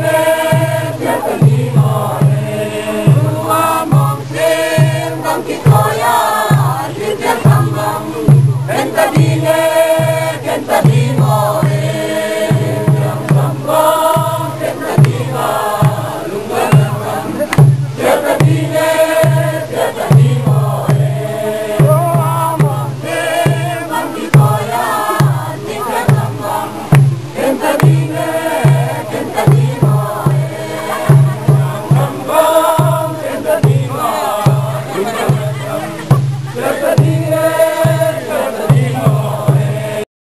Amen. more.